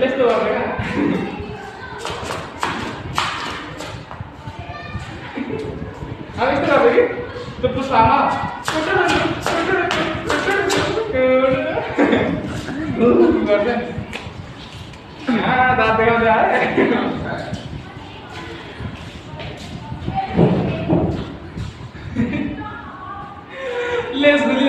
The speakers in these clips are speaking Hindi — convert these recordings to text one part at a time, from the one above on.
याला इथं वाजलं का? हा इथं वाजलं की? तो. गर्दन. हा, दात घालून द्या. लेस गुली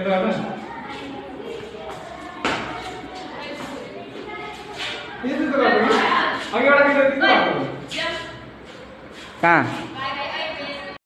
यता हेर्नुहोस् अघि एउटा कहाँ